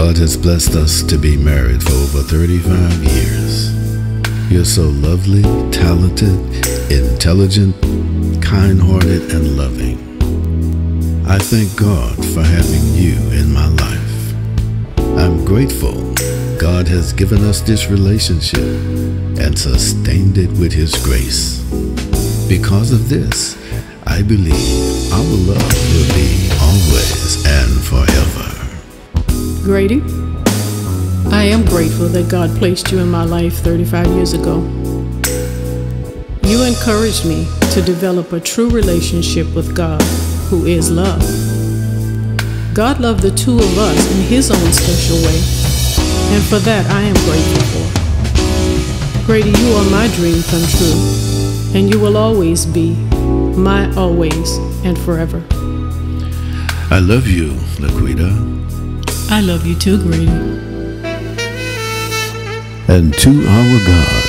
God has blessed us to be married for over 35 years. You're so lovely, talented, intelligent, kind hearted, and loving. I thank God for having you in my life. I'm grateful God has given us this relationship and sustained it with His grace. Because of this, I believe our love will be always and forever. Grady, I am grateful that God placed you in my life 35 years ago. You encouraged me to develop a true relationship with God, who is love. God loved the two of us in His own special way, and for that I am grateful for. Grady, you are my dream come true, and you will always be my always and forever. I love you, Laquita. I love you too, Grady. And to our God.